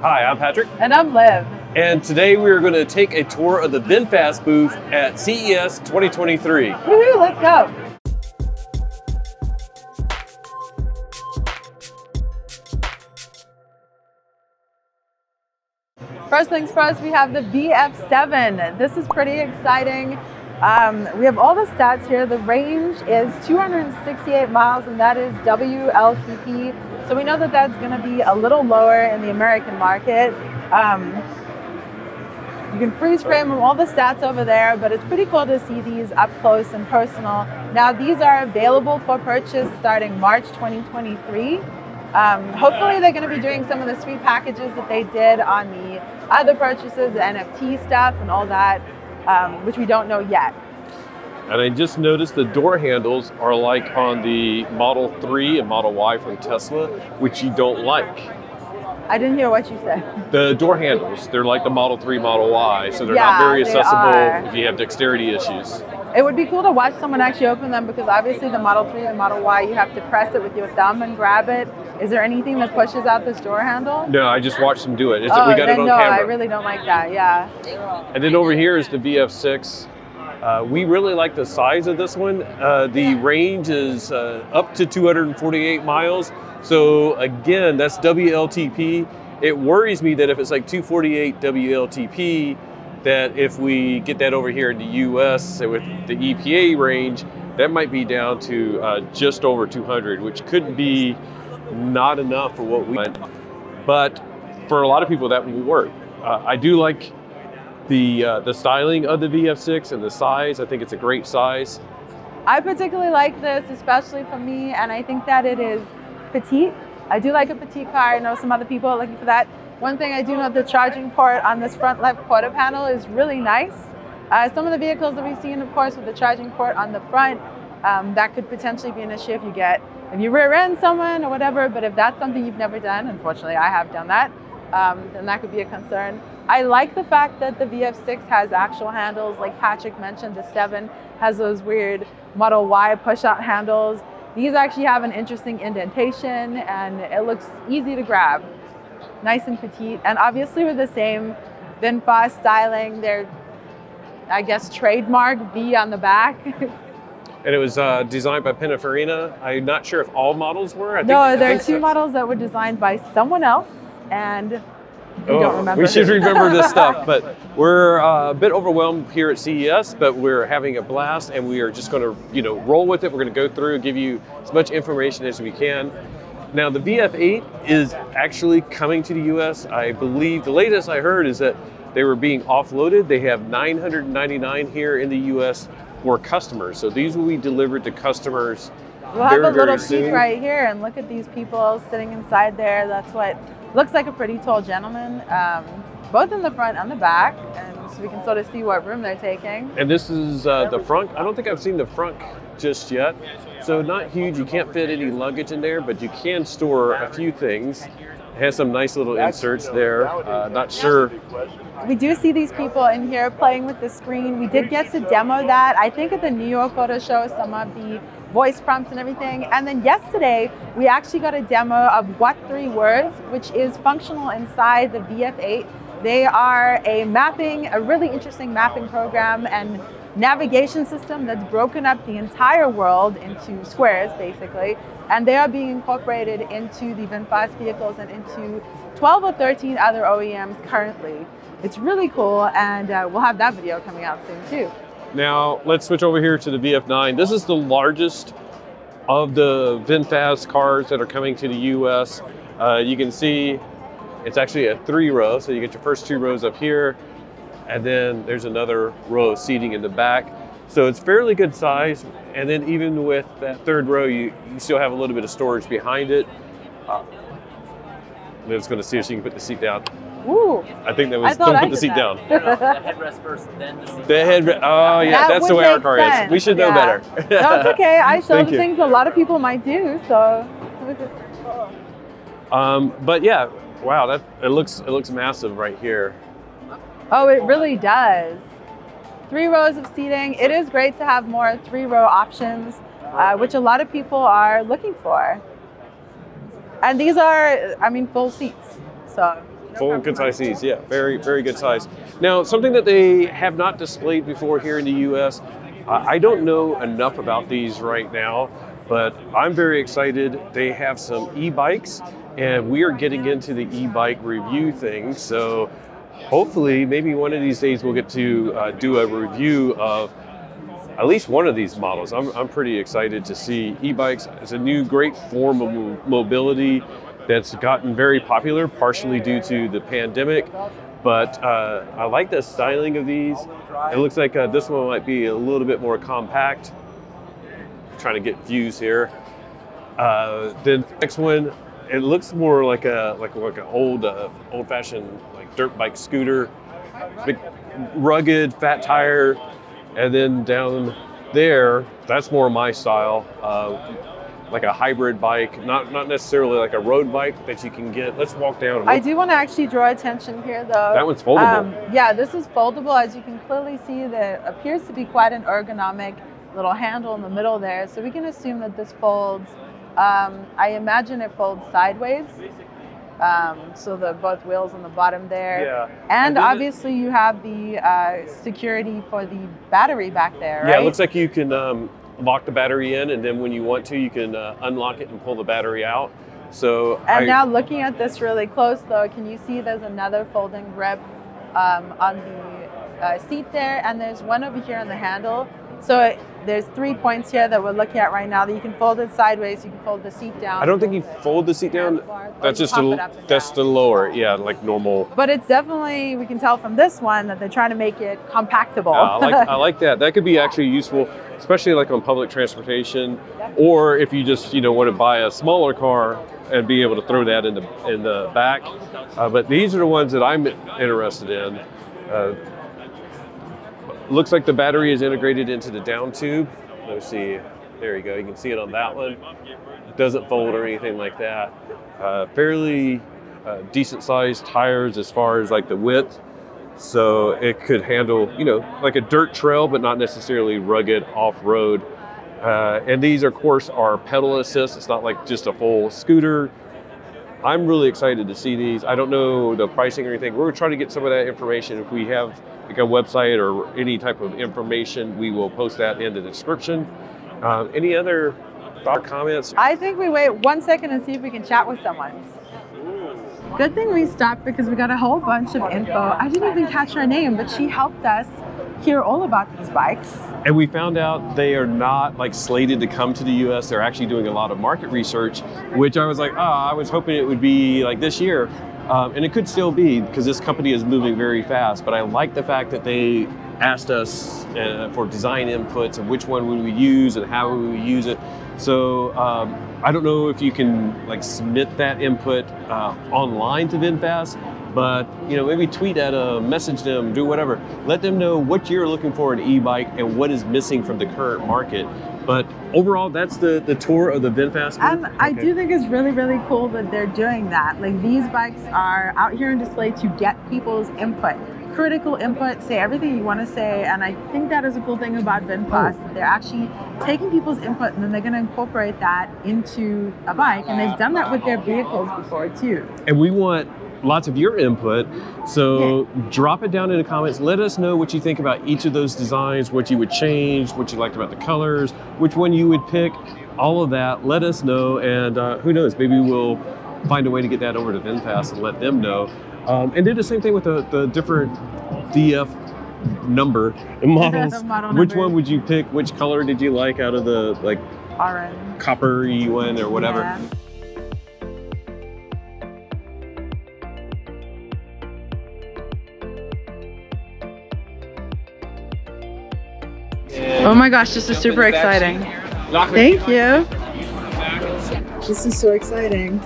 Hi, I'm Patrick. And I'm Liv. And today we are going to take a tour of the VinFast booth at CES 2023. Woohoo, let's go. First things first, we have the VF7. This is pretty exciting. Um, we have all the stats here. The range is 268 miles and that is WLTP. So we know that that's going to be a little lower in the American market. Um, you can freeze frame all the stats over there, but it's pretty cool to see these up close and personal. Now these are available for purchase starting March 2023. Um, hopefully they're going to be doing some of the sweet packages that they did on the other purchases, the NFT stuff and all that um, which we don't know yet. And I just noticed the door handles are like on the Model 3 and Model Y from Tesla, which you don't like. I didn't hear what you said. The door handles, they're like the Model 3, Model Y, so they're yeah, not very accessible if you have dexterity issues. It would be cool to watch someone actually open them because obviously the Model 3 and Model Y, you have to press it with your thumb and grab it. Is there anything that pushes out this door handle? No, I just watched them do it. It's, oh, we got then it on no, camera. I really don't like that, yeah. And then over here is the VF6. Uh, we really like the size of this one. Uh, the range is uh, up to 248 miles. So again, that's WLTP. It worries me that if it's like 248 WLTP, that if we get that over here in the US with the EPA range, that might be down to uh, just over 200, which could be not enough for what we want. But for a lot of people, that will work. Uh, I do like the uh, the styling of the VF6 and the size. I think it's a great size. I particularly like this, especially for me, and I think that it is petite. I do like a petite car. I know some other people are looking for that. One thing I do know, the charging port on this front left quarter panel is really nice. Uh, some of the vehicles that we've seen, of course, with the charging port on the front, um, that could potentially be an issue if you get, if you rear end someone or whatever, but if that's something you've never done, unfortunately I have done that, um, then that could be a concern. I like the fact that the VF6 has actual handles, like Patrick mentioned, the 7 has those weird Model Y push-out handles. These actually have an interesting indentation and it looks easy to grab nice and petite. And obviously with the same VinFast styling, their, I guess, trademark V on the back. and it was uh, designed by Pininfarina. I'm not sure if all models were. I no, think, there are two so. models that were designed by someone else, and we oh, don't remember. We should remember this stuff, but we're uh, a bit overwhelmed here at CES, but we're having a blast, and we are just going to, you know, roll with it. We're going to go through, give you as much information as we can. Now the VF8 is actually coming to the US. I believe the latest I heard is that they were being offloaded. They have 999 here in the US for customers. So these will be delivered to customers We'll very, have a little peek right here and look at these people sitting inside there. That's what looks like a pretty tall gentleman, um, both in the front and the back. And so we can sort of see what room they're taking. And this is uh, the front. I don't think I've seen the front just yet. So not huge, you can't fit any luggage in there, but you can store a few things. It has some nice little inserts there. Uh, not sure. We do see these people in here playing with the screen. We did get to demo that. I think at the New York Auto Show, some of the voice prompts and everything. And then yesterday, we actually got a demo of What Three Words, which is functional inside the VF8. They are a mapping, a really interesting mapping program and navigation system that's broken up the entire world into squares, basically, and they are being incorporated into the VinFast vehicles and into 12 or 13 other OEMs currently. It's really cool, and uh, we'll have that video coming out soon too. Now, let's switch over here to the VF9. This is the largest of the VinFast cars that are coming to the US. Uh, you can see it's actually a three row, so you get your first two rows up here, and then there's another row of seating in the back. So it's fairly good size, and then even with that third row, you, you still have a little bit of storage behind it. Uh, Liv's going to see if she can put the seat down. Ooh. I think that was don't I put the seat that. down. the headrest first, then the seat. The headrest. Oh yeah, that that's the way our car sense. is. We should yeah. know better. no, it's okay. I showed the things a lot of people might do. So. um, but yeah, wow, that it looks it looks massive right here. Oh, it really does. Three rows of seating. It is great to have more three row options, uh, which a lot of people are looking for. And these are, I mean, full seats. So full and concise seats. Yeah, very, very good size. Now, something that they have not displayed before here in the U.S. I don't know enough about these right now, but I'm very excited. They have some e-bikes, and we are getting into the e-bike review thing. So, hopefully, maybe one of these days we'll get to uh, do a review of at least one of these models. I'm, I'm pretty excited to see e-bikes as a new great form of mo- mobility that's gotten very popular, partially due to the pandemic. But uh, I like the styling of these. It looks like uh, this one might be a little bit more compact. trying to get views here. Uh, the next one, it looks more like a like like an old uh, old-fashioned like dirt bike scooter, big, rugged, fat tire, and then down there, that's more my style. Uh, like a hybrid bike, not not necessarily like a road bike that you can get. Let's walk down. I do want to actually draw attention here, though. That one's foldable. Um, yeah, this is foldable. As you can clearly see, there appears to be quite an ergonomic little handle in the middle there. So we can assume that this folds. Um, I imagine it folds sideways. Um, so the both wheels on the bottom there. Yeah. And, and obviously you have the uh, security for the battery back there, Yeah, right? it looks like you can um, lock the battery in, and then when you want to, you can uh, unlock it and pull the battery out. So and I, now looking at this really close, though, can you see there's another folding grip um, on the uh, seat there, and there's one over here on the handle. So it, there's three points here that we're looking at right now that you can fold it sideways, you can fold the seat down. I don't think you fold the seat down. That's just a, that's the lower, yeah, like normal. But it's definitely we can tell from this one that they're trying to make it compactable. Uh, I like I like that. That could be actually useful, especially like on public transportation, or if you just you know want to buy a smaller car and be able to throw that in the in the back. Uh, but these are the ones that I'm interested in. Uh, looks like the battery is integrated into the down tube. Let's see. There you go. You can see it on that one. Doesn't fold or anything like that. Uh, fairly uh, decent sized tires as far as like the width. So it could handle, you know, like a dirt trail, but not necessarily rugged off road. Uh, and these, of course, are pedal assist. It's not like just a full scooter. I'm really excited to see these. I don't know the pricing or anything. We're trying to get some of that information. If we have like a website or any type of information, we will post that in the description. Uh, any other thought comments? I think we wait one second and see if we can chat with someone. Good thing we stopped because we got a whole bunch of info. I didn't even catch her name, but she helped us hear all about these bikes. And we found out they are not like slated to come to the US. They're actually doing a lot of market research, which I was like, oh, I was hoping it would be like this year. Um, and it could still be because this company is moving very fast. But I like the fact that they asked us uh, for design inputs of which one would we use and how would we use it. So um, I don't know if you can like submit that input uh, online to VinFast, but you know maybe tweet at them, message them, do whatever. Let them know what you're looking for in e-bike and what is missing from the current market. But overall, that's the the tour of the VinFast. And um, okay. I do think it's really really cool that they're doing that. Like these bikes are out here on display to get people's input critical input, say everything you want to say. And I think that is a cool thing about VinFast. Oh. They're actually taking people's input and then they're going to incorporate that into a bike. And they've done that with their vehicles before too. And we want lots of your input. So yeah. drop it down in the comments. Let us know what you think about each of those designs, what you would change, what you liked about the colors, which one you would pick, all of that. Let us know. And uh, who knows, maybe we'll find a way to get that over to VinFast and let them know. Um, and did the same thing with the, the different VF number models. Model Which one would you pick? Which color did you like out of the like orange, coppery one or whatever? Yeah. Oh my gosh, this is super exciting. Thank you. This is so exciting.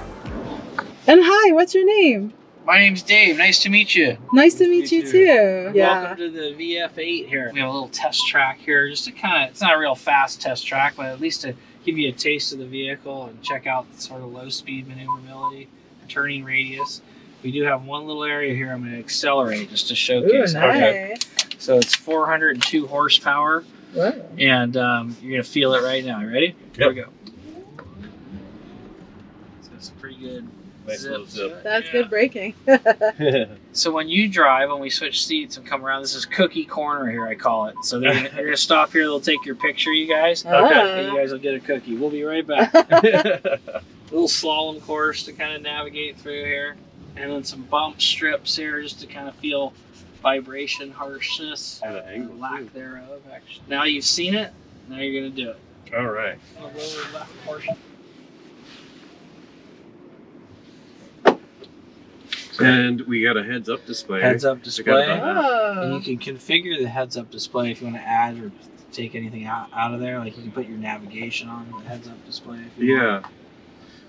And hi, what's your name? My name's Dave. Nice to meet you. Nice to meet you, you too. Yeah. Welcome to the VF8 here. We have a little test track here, just to kind of, it's not a real fast test track, but at least to give you a taste of the vehicle and check out the sort of low speed maneuverability, turning radius. We do have one little area here I'm going to accelerate just to showcase. Ooh, nice. Okay. So it's 402 horsepower. Wow. And um, you're going to feel it right now. Ready? Here we go. So it's pretty good Nice little zip. That's Yeah. good braking. So when you drive, when we switch seats and come around, this is cookie corner here, I call it. So they're gonna, they're gonna stop here. They'll take your picture, you guys. And you Ah. guys will get a cookie. We'll be right back. little slalom course to kind of navigate through here, and then some bump strips here just to kind of feel vibration, harshness, Kind of angle, lack too. thereof. Actually, now you've seen it. Now you're gonna do it. All right. The lower left portion. And we got a heads up display. Heads up display. And Oh. you can configure the heads up display if you want to add or take anything out, out of there. Like you can put your navigation on the heads up display. If you Yeah.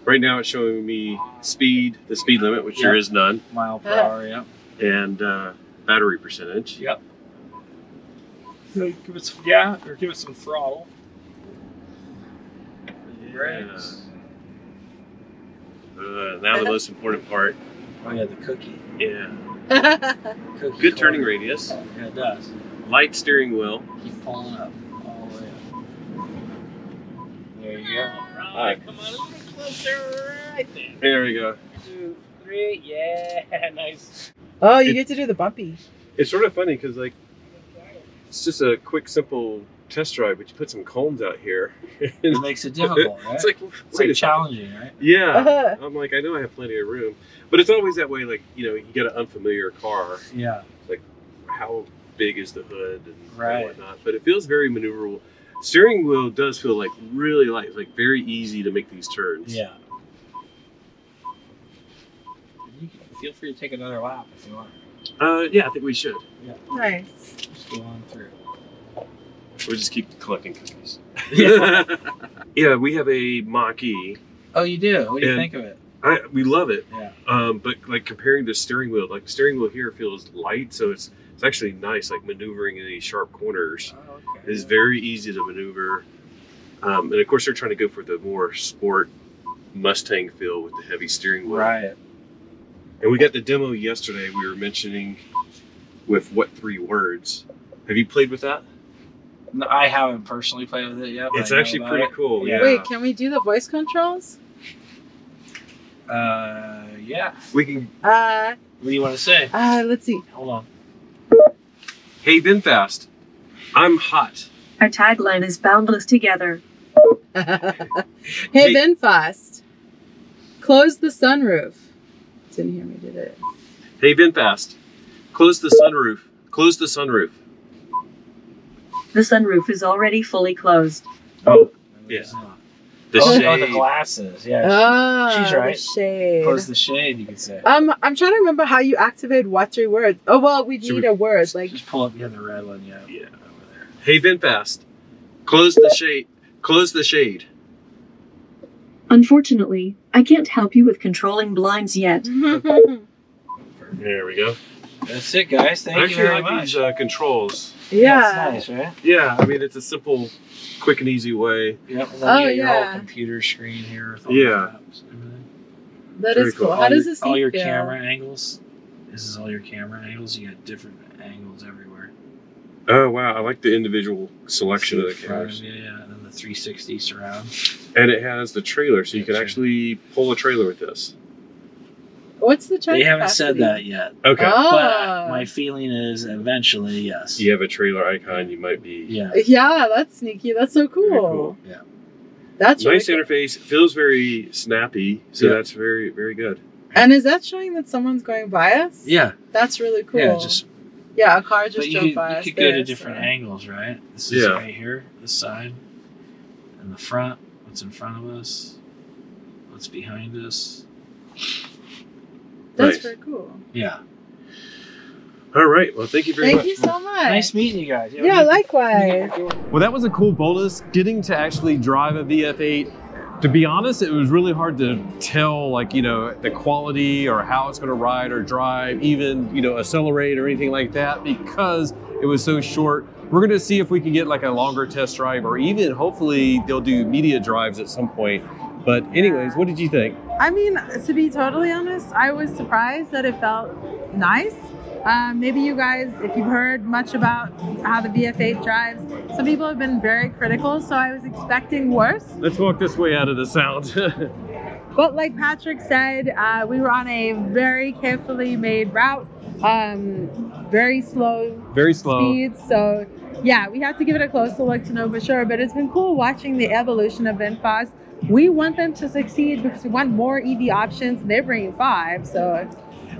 Right now it's showing me speed, the speed limit, which there Yeah. is none. Mile per hour, yeah. and uh, battery percentage. Yep. Give it some, yeah, or give it some throttle. Brakes. Uh, now the most important part. Oh yeah, the cookie. Yeah. cookie Good turning corner. radius. Yeah, it does. Light steering wheel. Keep pulling up all the way up. There you go. Alright. Come on a little closer. Right there. There we go. Two, three. Yeah, nice. Oh, you It- get to do the bumpy. It's sort of funny because like it's just a quick, simple test drive, but you put some cones out here. It makes it difficult, right? it's like, It's like challenging, right? Yeah. I'm like, I know I have plenty of room, but it's always that way. Like, you know, you get an unfamiliar car. Yeah. Like, how big is the hood and Right. whatnot? But it feels very maneuverable. Steering wheel does feel like really light, like very easy to make these turns. Yeah. You can feel free to take another lap if you want. Uh, yeah, I think we should. Yeah. Nice. Just go on through. We'll just keep collecting cookies. yeah, yeah, we have a Mach-E. Oh, you do? What do you think of it? I, we love it. Yeah. Um, but like comparing the steering wheel, like the steering wheel here feels light, so it's it's actually nice. Like maneuvering in these sharp corners Oh, okay. is very easy to maneuver. Um, and of course, they're trying to go for the more sport Mustang feel with the heavy steering wheel. Right. And we got the demo yesterday. We were mentioning with what three words. Have you played with that? No, I haven't personally played with it yet. It's actually pretty it. cool. Yeah. Yeah. Wait, can we do the voice controls? Uh, yeah. We can. Uh, What do you want to say? uh, let's see. Hold on. Hey, VinFast. I'm hot. Our tagline is boundless together. hey, Hey. VinFast. Close the sunroof. Didn't hear me, did it? Hey, VinFast. Close the sunroof. Close the sunroof. The sunroof is already fully closed. Oh, yeah. The oh, shade. oh, the glasses. Yeah. Ah, she's right. The shade. Close the shade, you could say. Um, I'm trying to remember how you activate what three words. Oh well, we Should need we- a word like Just pull up. the other red one. Yeah. Yeah. Over there. Hey, VinFast. Close the shade. Close the shade. Unfortunately, I can't help you with controlling blinds yet. There we go. That's it, guys. Thank I you actually very like much. these uh, controls. yeah. That's nice, right? Yeah, I mean it's a simple, quick and easy way. Yep. Oh, you get your whole yeah. computer screen here. With all Yeah. the apps and everything. That Very is cool. cool. How all does your, this all seat your feel? camera angles? This is all your camera angles. You got different angles everywhere. Oh wow, I like the individual selection of the cameras. Yeah, yeah. And then the 360 surround. And it has the trailer, so you can Sure. actually pull a trailer with this. What's the charge They haven't said that yet. Okay. Oh. But ah. my feeling is eventually, yes. You have a trailer icon, you might be. Yeah. Yeah, that's sneaky. That's so cool. Very cool. Yeah. That's Nice really cool. interface. Feels very snappy, so Yeah. that's very very good. And is that showing that someone's going by us? Yeah. That's really cool. Yeah. Just yeah, a car just but you drove could, by you us. could go to different so- angles, right? This is Yeah. right here, this side, and the front. What's in front of us? What's behind us? That's Nice. very cool. Yeah. All right. Well, thank you very Thank much. you so much. Nice meeting you guys. Yeah, likewise. Well, that was a cool bonus. Getting to actually drive a VF8. To be honest, it was really hard to tell, like, you know, the quality or how it's going to ride or drive, even, you know, accelerate or anything like that because it was so short. We're going to see if we can get like a longer test drive or even hopefully they'll do media drives at some point. But, anyways, what did you think? I mean, to be totally honest, I was surprised that it felt nice. Um, maybe you guys, if you've heard much about how the VF8 drives, some people have been very critical, so I was expecting worse. Let's walk this way out of the sound. But like Patrick said, uh, we were on a very carefully made route, um, very slow Very slow. speeds. So yeah, we have to give it a closer look to know for sure. But it's been cool watching the evolution of VinFast. We want them to succeed because we want more EV options. They're bringing five, so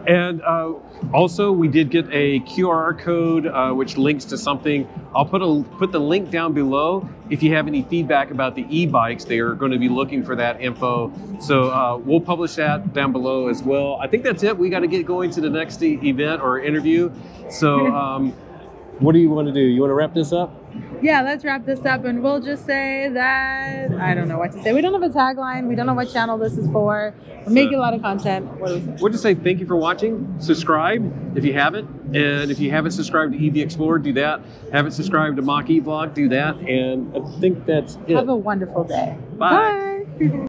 And uh, also, we did get a QR code uh, which links to something. I'll put a put the link down below. If you have any feedback about the e-bikes, they are going to be looking for that info. So uh, we'll publish that down below as well. I think that's it. We got to get going to the next e- event or interview. So, um, what do you want to do? You want to wrap this up? yeah, let's wrap this up and we'll just say that I don't know what to say. We don't have a tagline. We don't know what channel this is for. We're making a lot of content. What do we say? We'll just say thank you for watching. Subscribe if you haven't. And if you haven't subscribed to EV Explorer, do that. Haven't subscribed to Mach E Vlog, do that. And I think that's it. Have a wonderful day. Bye. Bye.